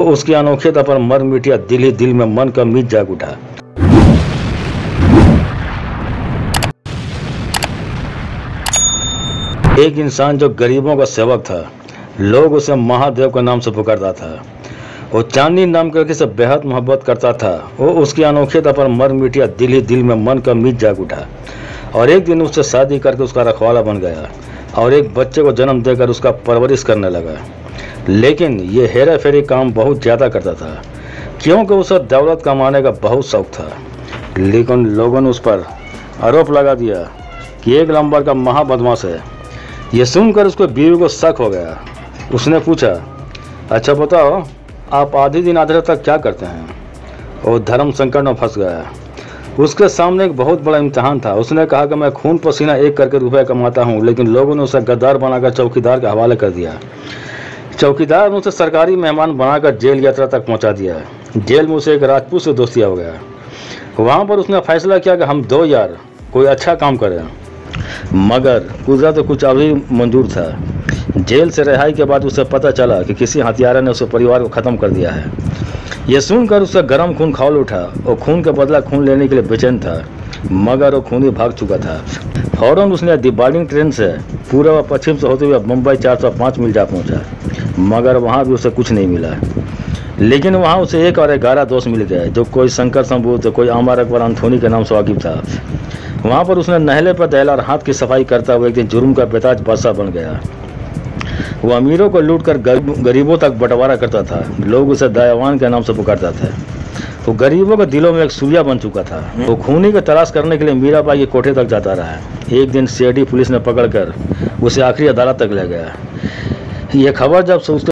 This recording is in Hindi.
उसकी अनोखियता पर मर मिटिया दिल ही दिल में मन का मीत जाग उठा। एक इंसान जो गरीबों का सेवक था, लोग उसे महादेव के नाम से पुकारता था। वो चांदनी नाम करके से बेहद मोहब्बत करता था। वो उसकी अनोखियता पर मर मिटिया दिल ही दिल में मन का मीत जाग उठा। और एक दिन उससे शादी करके उसका रखवाला बन गया और एक बच्चे को जन्म देकर उसका परवरिश करने लगा। लेकिन ये हेरा फेरी काम बहुत ज़्यादा करता था, क्योंकि उसे दौलत कमाने का बहुत शौक था। लेकिन लोगों ने उस पर आरोप लगा दिया कि एक नंबर का महाबदमाश है। ये सुनकर उसके बीवी को शक हो गया। उसने पूछा अच्छा बताओ, आप आधे दिन आधे तक क्या करते हैं? वो धर्म संकट में फंस गया। उसके सामने एक बहुत बड़ा इम्तहान था। उसने कहा कि मैं खून पसीना एक करके रुपए कमाता हूँ, लेकिन लोगों ने उसे गद्दार बनाकर चौकीदार के हवाले कर दिया। चौकीदार ने उसे सरकारी मेहमान बनाकर जेल यात्रा तक पहुँचा दिया है। जेल में उसे एक राजपूत से दोस्तिया हो गया वहाँ पर उसने फैसला किया कि हम दो यार कोई अच्छा काम करें। मगर कुदरत तो कुछ अभी मंजूर था। जेल से रिहाई के बाद उसे पता चला कि किसी हथियारा ने उसे परिवार को ख़त्म कर दिया है। यह सुनकर उसका गर्म खून खौल उठा और खून का बदला खून लेने के लिए बेचैन था, मगर वो खूनी भाग चुका था। फ़ौरन उसने दिबालिंग ट्रेन से पूर्व व पश्चिम से होते हुए मुंबई चार 405 मील जा पहुँचा। मगर वहाँ भी उसे कुछ नहीं मिला। लेकिन वहाँ उसे एक और ग्यारह दोस्त मिल गए, जो कोई शंकर संबूत कोई अमर अकबर अंथोनी के नाम से वाकिफ था। वहाँ पर उसने नहले पर दहला और हाथ की सफ़ाई करता हुआ एक दिन जुर्म का बेताज बादशाह बन गया। वो अमीरों को लूट कर गरीबों तक बंटवारा करता था। लोग उसे दयावान के नाम से पुकारता था। वो गरीबों के दिलों में एक सूर्या बन चुका था। वो खूनी को तलाश करने के लिए मीराबाई के कोठे तक जाता रहा। एक दिन सीआईडी पुलिस ने पकड़कर उसे आखिरी अदालत तक ले गया। ये खबर जब उसके